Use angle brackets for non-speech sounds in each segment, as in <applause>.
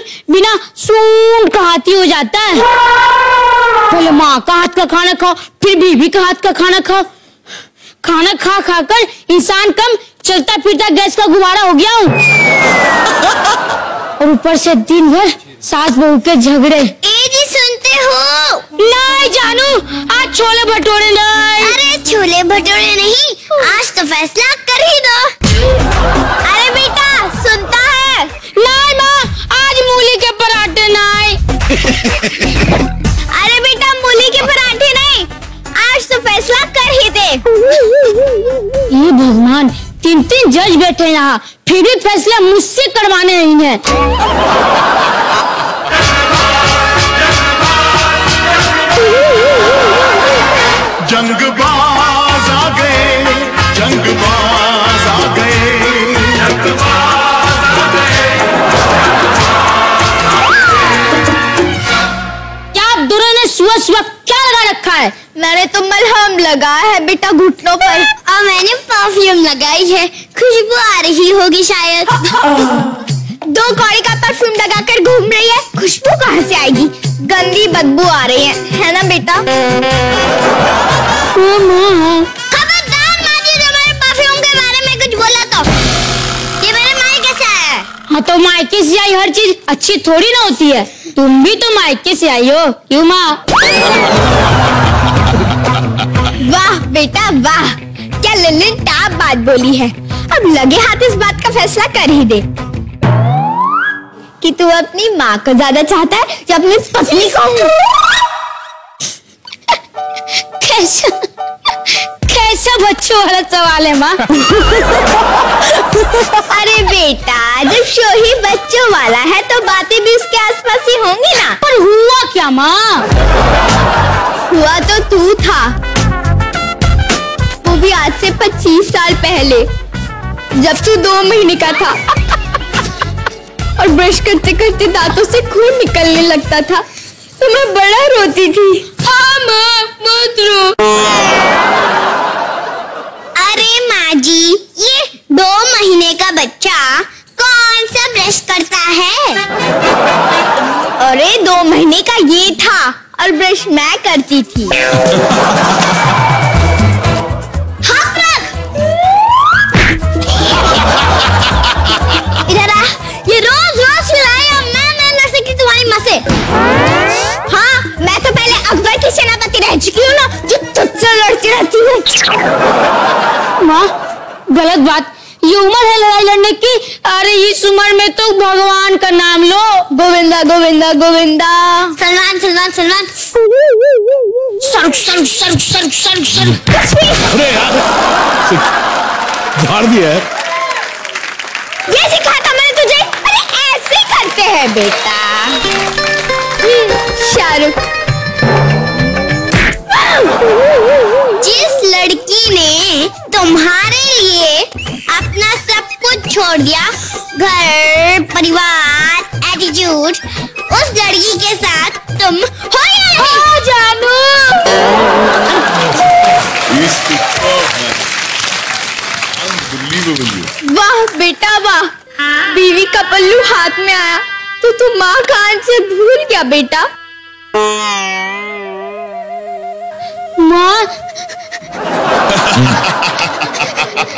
इंसान बिना सूंड का हाथी हो जाता है। पहले माँ का हाथ का खाना खाओ फिर बीवी का हाथ का खाना खाओ। खाना खा खा कर इंसान कम चलता फिरता गैस का गुब्बारा हो गया हूँ। और ऊपर से दिन भर सास बहू के झगड़े। जी सुनते हो? नहीं जानू आज छोले भटूरे नहीं। अरे छोले भटूरे नहीं आज तो फैसला कर ही दो। अरे बेटा मूली के पराठे नहीं। आज तो फैसला कर ही दे। ये भगवान तीन तीन जज बैठे यहाँ। फिर भी फैसला मुझसे करवाने नहीं है। जंगबाज सुबह सुबह क्या लगा रखा है? मैंने तो मलहम लगाया है बेटा घुटनों पर। और मैंने परफ्यूम लगाई है। खुशबू आ रही होगी शायद। <laughs> दो कौड़ी का परफ्यूम लगाकर घूम रही है। खुशबू कहाँ से आएगी? गंदी बदबू आ रही है। है ना बेटा? खबरदार माँ जी मेरे परफ्यूम के बारे में कुछ बोला तो। ये मेरे माई कैसे है। हाँ तो मायके से आई हर चीज़ अच्छी थोड़ी ना होती है। तुम भी तो मायके से आई हो, क्यों माँ? वाह बेटा, वाह। क्या ललित टाप बात बोली है। अब लगे हाथ इस बात का फैसला कर ही दे। कि तू अपनी माँ को ज़्यादा चाहता है या अपनी पत्नी को? कैसा कैसा बच्चों वाला सवाल है, माँ? अरे बेटा जब शो ही बच्चों वाला है तो बातें भी उसके आसपास ही होंगी ना। पर हुआ क्या माँ? हुआ तो तू था। वो भी आज से पच्चीस साल पहले जब तू दो महीने का था। और ब्रश करते करते दांतों से खून निकलने लगता था तो मैं बड़ा रोती थी। हाँ माँ मत रो। अरे माँ जी ये दो महीने का बच्चा। ब्रश करता है। अरे, दो महीने का ये था, और ब्रश मैं करती थी। हाँ गलत बात। ये उम्र है लड़ाई लड़ने की। अरे इस उम्र में तो भगवान का नाम लो। गोविंदा गोविंदा गोविंदा। सलमान सलमान सलमान। सरुक सरुक सरुक सरुक सरुक सरुक अरे यार झाड़ दिया है। ये सिखाया था मैंने तुझे। अरे ऐसे करते हैं बेटा। शाहरुख। जिस लड़की ने तुम्हारे छोड़ दिया। घर परिवार एटीट्यूड उस लड़की के साथ तुम हो या नहीं? जानू। वाह बेटा वाह। बीवी का पल्लू हाथ में आया। तो तू माँ कान से भूल गया बेटा। माँ। <laughs> <laughs>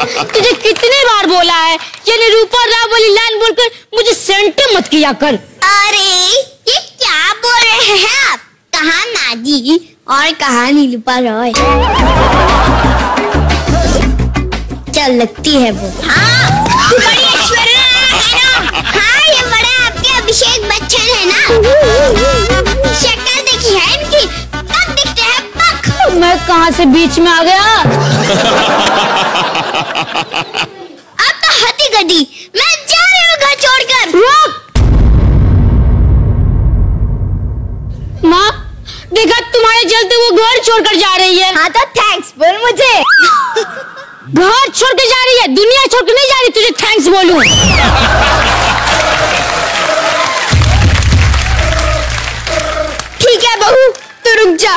तुझे कितने बार बोला है? ये निरूपा राव वाली लाइन बोलकर मुझे सेंटे मत किया कर। अरे, ये क्या बोल रहे हैं आप? कहा नाजी और कहा नीलूपा रॉय? चल लगती है वो? हाँ ऐश्वर्या है ना। हाँ ये बड़े आपके अभिषेक बच्चन है ना। कहाँ से बीच में आ गया? <laughs> अब तो हती गदी मैं जा रही हूँ घर छोड़कर। रुक! माँ देखा तुम्हारे चलते वो घर छोड़कर जा रही है। हाँ तो थैंक्स बोल मुझे। <laughs> घर छोड़ के जा रही है दुनिया छोड़ के नहीं जा रही तुझे थैंक्स बोलू। ठीक है बहू तो रुक जा।